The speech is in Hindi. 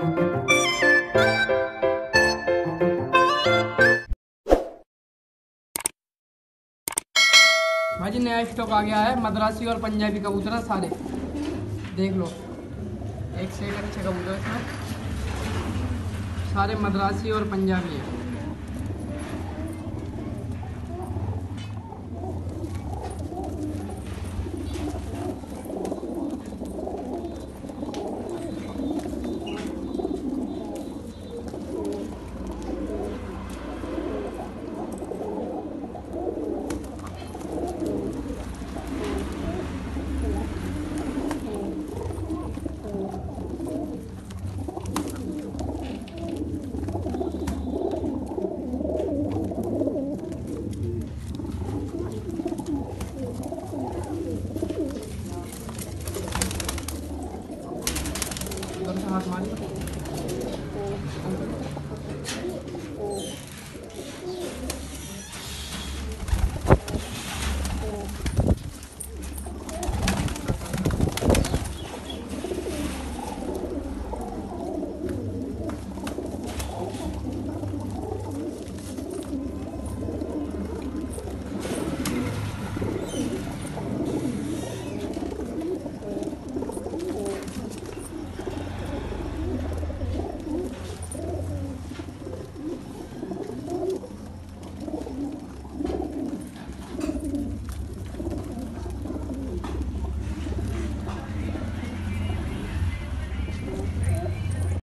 भाजी, नया स्टॉक आ गया है, मद्रासी और पंजाबी कबूतर सारे। देख लो। एक से एक अच्छे कबूतर इसमें। सारे मद्रासी और पंजाबी हैं। 감사합니다.